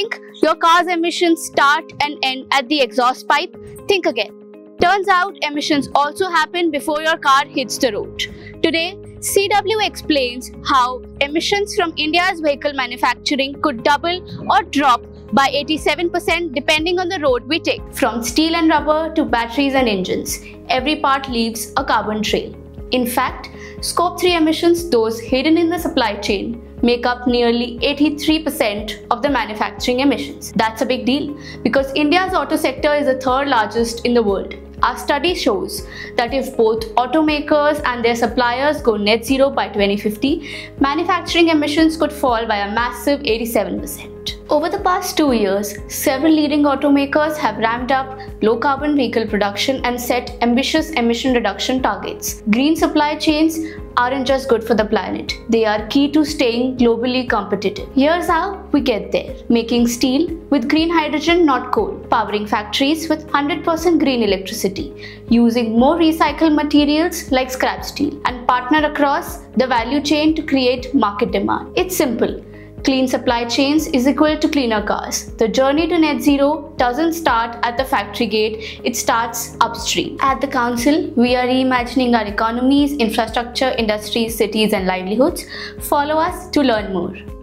think your car's emissions start and end at the exhaust pipe? Think again. Turns out emissions also happen before your car hits the road. Today, CEEW explains how emissions from India's vehicle manufacturing could double or drop by 87% depending on the road we take. From steel and rubber to batteries and engines, every part leaves a carbon trail. In fact, Scope 3 emissions, those hidden in the supply chain, make up nearly 83% of the manufacturing emissions. That's a big deal because India's auto sector is the third largest in the world. Our study shows that if both automakers and their suppliers go net zero by 2050, manufacturing emissions could fall by a massive 87%. Over the past two years, several leading automakers have ramped up low carbon vehicle production and set ambitious emission reduction targets. Green supply chains aren't just good for the planet, they are key to staying globally competitive. Here's how we get there making steel with green hydrogen, not coal, powering factories with 100% green electricity, using more recycled materials like scrap steel, and partner across the value chain to create market demand. It's simple Clean supply chains is equal to cleaner cars. The journey to net zero doesn't start at the factory gate, it starts upstream. At the Council, we are reimagining our economies, infrastructure, industries, cities, and livelihoods. Follow us to learn more.